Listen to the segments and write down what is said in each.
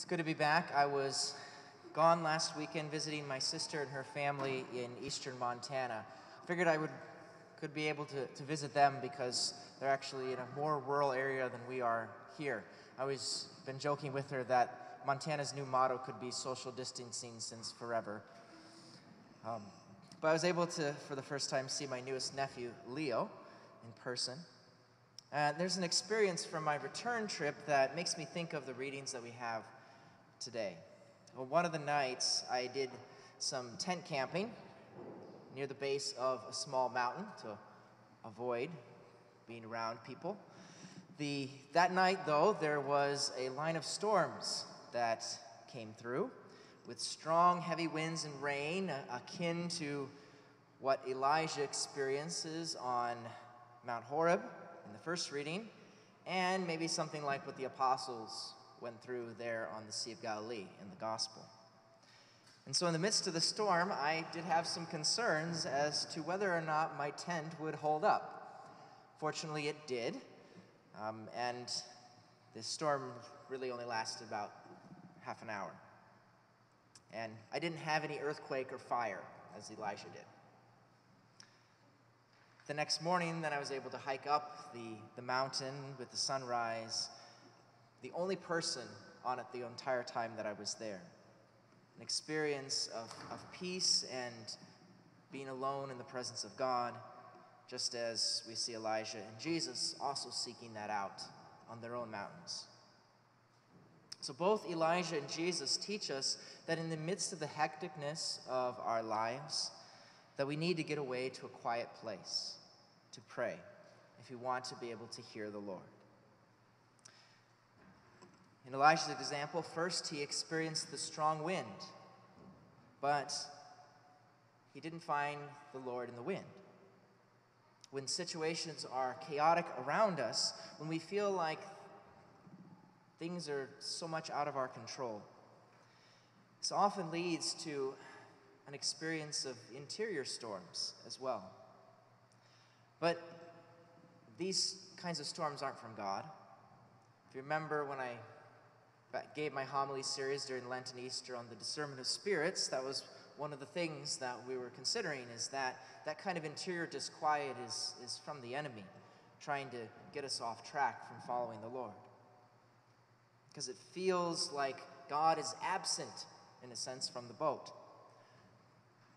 It's good to be back. I was gone last weekend visiting my sister and her family in eastern Montana. Figured I would could be able to, to visit them because they're actually in a more rural area than we are here. I always been joking with her that Montana's new motto could be social distancing since forever. Um, but I was able to, for the first time, see my newest nephew, Leo, in person. Uh, there's an experience from my return trip that makes me think of the readings that we have today. Well, one of the nights I did some tent camping near the base of a small mountain to avoid being around people. The, that night, though, there was a line of storms that came through with strong, heavy winds and rain, uh, akin to what Elijah experiences on Mount Horeb in the first reading, and maybe something like what the apostles went through there on the Sea of Galilee in the Gospel. And so, in the midst of the storm, I did have some concerns as to whether or not my tent would hold up. Fortunately, it did. Um, and the storm really only lasted about half an hour. And I didn't have any earthquake or fire, as Elijah did. The next morning, then I was able to hike up the, the mountain with the sunrise, the only person on it the entire time that I was there. An experience of, of peace and being alone in the presence of God, just as we see Elijah and Jesus also seeking that out on their own mountains. So, both Elijah and Jesus teach us that in the midst of the hecticness of our lives, that we need to get away to a quiet place to pray if we want to be able to hear the Lord. In Elijah's example, first he experienced the strong wind, but he didn't find the Lord in the wind. When situations are chaotic around us, when we feel like things are so much out of our control, this often leads to an experience of interior storms as well. But these kinds of storms aren't from God. If you remember when I Uh, gave my homily series during Lent and Easter on the discernment of spirits, that was one of the things that we were considering is that that kind of interior disquiet is, is from the enemy, trying to get us off track from following the Lord. Because it feels like God is absent, in a sense, from the boat.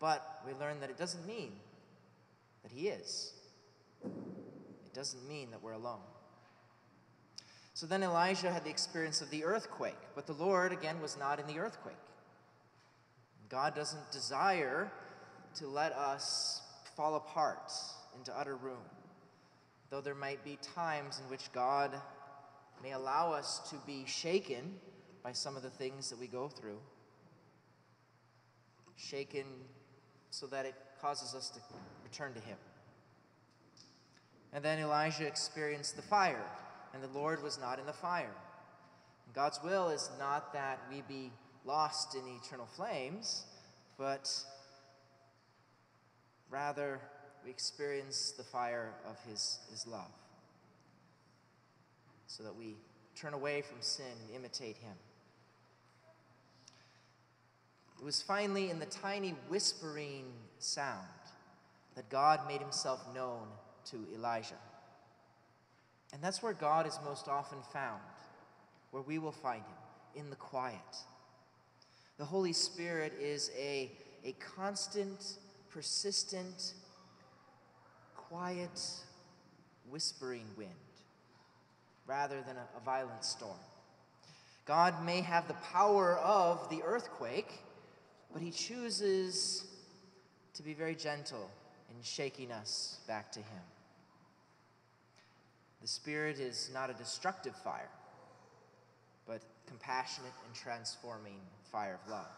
But we learn that it doesn't mean that He is. It doesn't mean that we're alone. So then Elijah had the experience of the earthquake, but the Lord, again, was not in the earthquake. God doesn't desire to let us fall apart into utter ruin, though there might be times in which God may allow us to be shaken by some of the things that we go through, shaken so that it causes us to return to Him. And then Elijah experienced the fire and the Lord was not in the fire. God's will is not that we be lost in eternal flames, but rather we experience the fire of his, his love so that we turn away from sin and imitate him. It was finally in the tiny whispering sound that God made himself known to Elijah. And that's where God is most often found, where we will find him, in the quiet. The Holy Spirit is a, a constant, persistent, quiet, whispering wind, rather than a, a violent storm. God may have the power of the earthquake, but he chooses to be very gentle in shaking us back to him. The Spirit is not a destructive fire, but compassionate and transforming fire of love.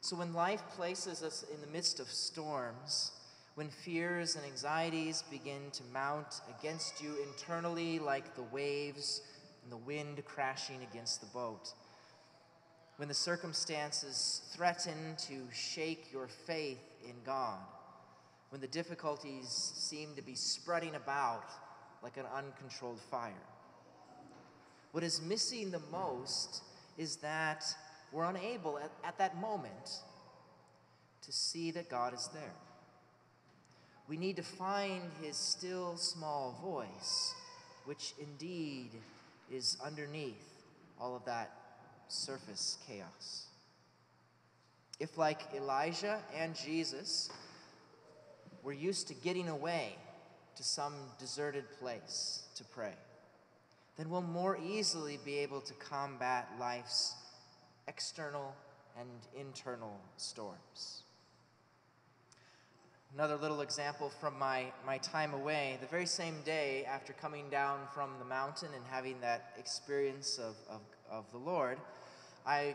So when life places us in the midst of storms, when fears and anxieties begin to mount against you internally like the waves and the wind crashing against the boat, when the circumstances threaten to shake your faith in God, when the difficulties seem to be spreading about like an uncontrolled fire. What is missing the most is that we're unable at, at that moment to see that God is there. We need to find his still small voice, which indeed is underneath all of that surface chaos. If, like Elijah and Jesus, we're used to getting away to some deserted place to pray, then we'll more easily be able to combat life's external and internal storms. Another little example from my, my time away, the very same day after coming down from the mountain and having that experience of, of, of the Lord, I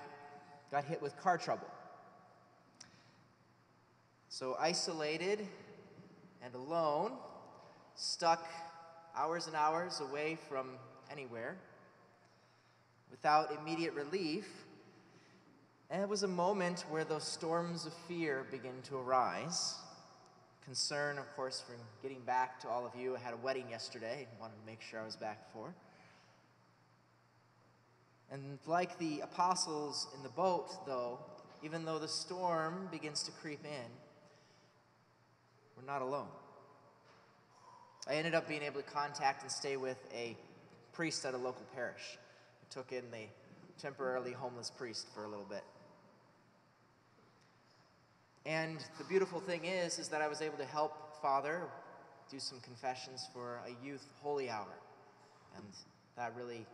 got hit with car trouble. So, isolated and alone, stuck hours and hours away from anywhere, without immediate relief. And it was a moment where those storms of fear begin to arise. Concern, of course, for getting back to all of you. I had a wedding yesterday and wanted to make sure I was back for. And like the apostles in the boat, though, even though the storm begins to creep in, we're not alone. I ended up being able to contact and stay with a priest at a local parish. I took in the temporarily homeless priest for a little bit. And the beautiful thing is, is that I was able to help Father do some confessions for a youth holy hour. And that really,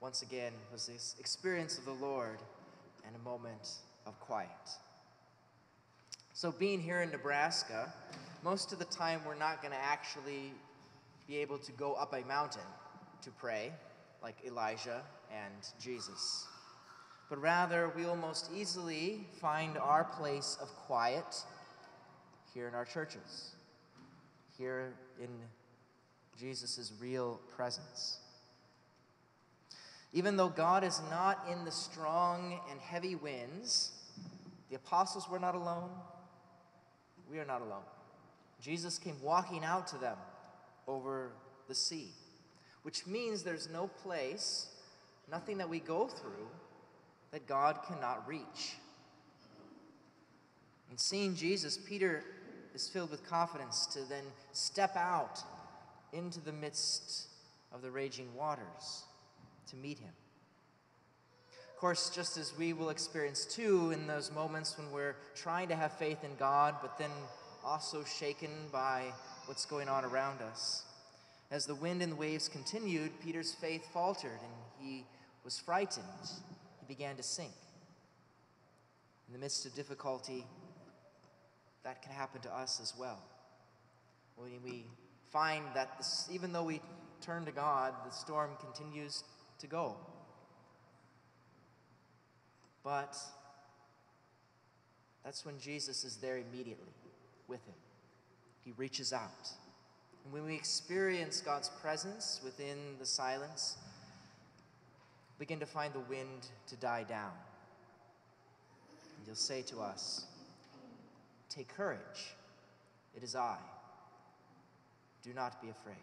once again, was this experience of the Lord and a moment of quiet. So, being here in Nebraska, most of the time we're not going to actually be able to go up a mountain to pray like Elijah and Jesus but rather we will most easily find our place of quiet here in our churches, here in Jesus' real presence. Even though God is not in the strong and heavy winds, the apostles were not alone. We are not alone. Jesus came walking out to them over the sea, which means there's no place, nothing that we go through that God cannot reach. And seeing Jesus, Peter is filled with confidence to then step out into the midst of the raging waters to meet him. Of course, just as we will experience too in those moments when we're trying to have faith in God, but then also shaken by what's going on around us. As the wind and the waves continued, Peter's faith faltered and he was frightened He began to sink. In the midst of difficulty, that can happen to us as well. When we find that this, even though we turn to God, the storm continues to go. But that's when Jesus is there immediately with him. He reaches out. And when we experience God's presence within the silence, begin to find the wind to die down. And you'll say to us, Take courage, it is I. Do not be afraid.